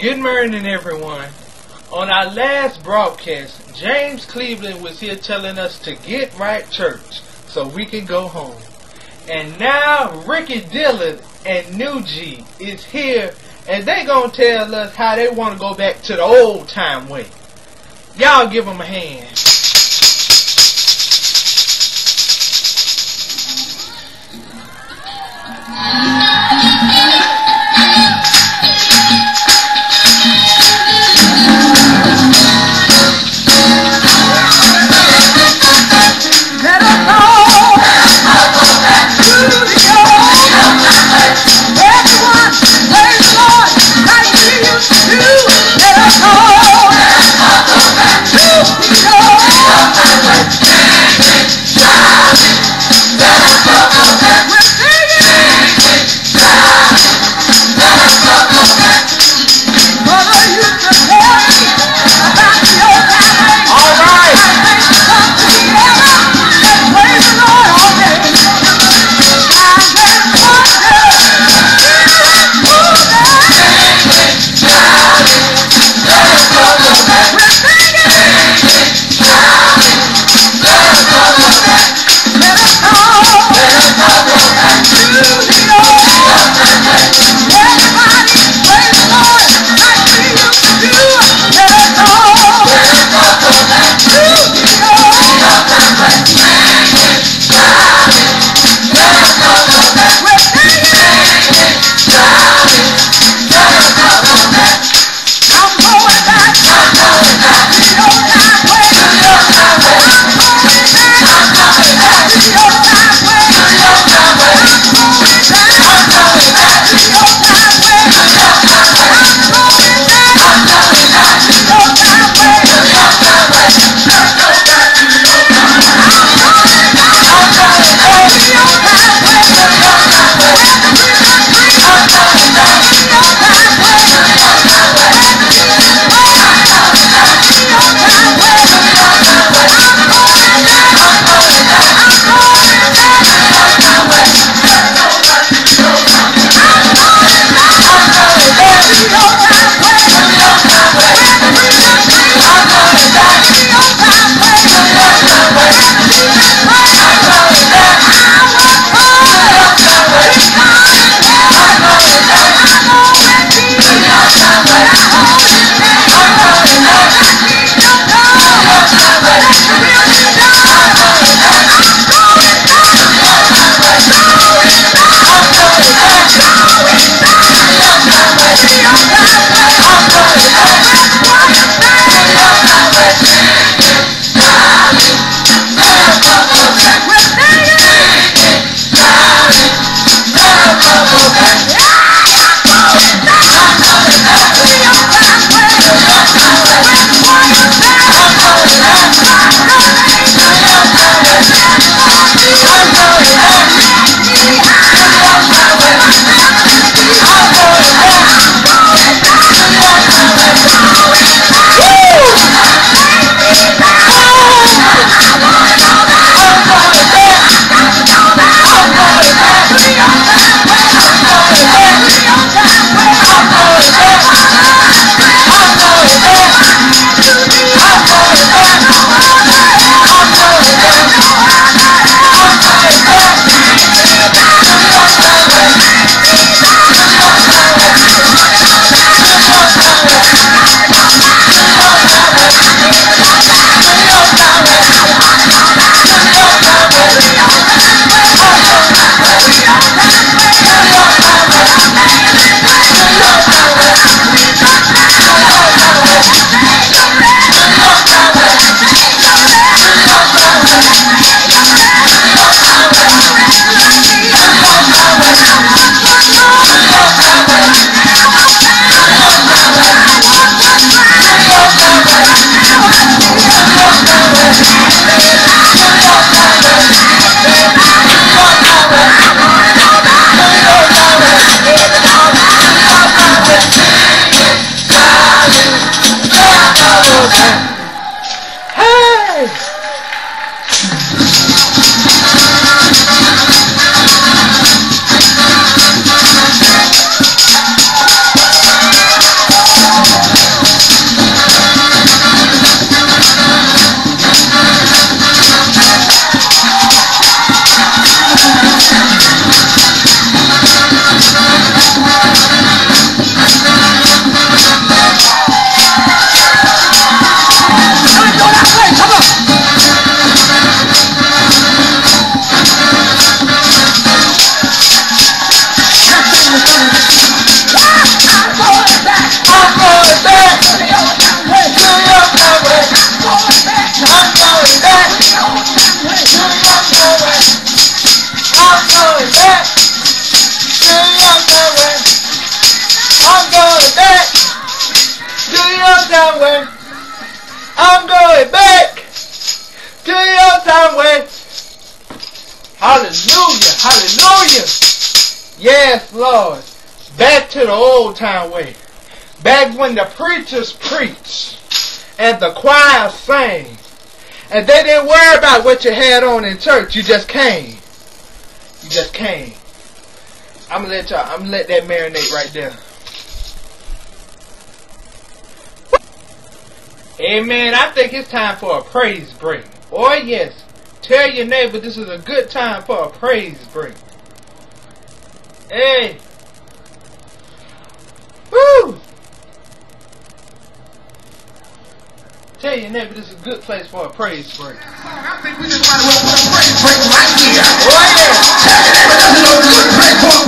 Good morning, everyone. On our last broadcast, James Cleveland was here telling us to get right church so we can go home. And now Ricky Dillard and New G is here and they gonna tell us how they want to go back to the old time way. Y'all give them a hand. Yeah. I'm going back to your time way. Hallelujah, hallelujah. Yes, Lord. Back to the old time way. Back when the preachers preached and the choir sang. And they didn't worry about what you had on in church. You just came. Just came. I'm gonna let y'all, I'm gonna let that marinate right there. Amen. I think it's time for a praise break. Oh yes. Tell your neighbor this is a good time for a praise break. Hey. Woo! Tell your neighbor this is a good place for a praise break. I think we just break right here. Oh yeah. Tell your neighbor is a good place for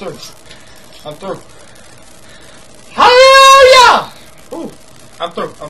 through. I'm through. Hallelujah! Ooh, I'm through. I'm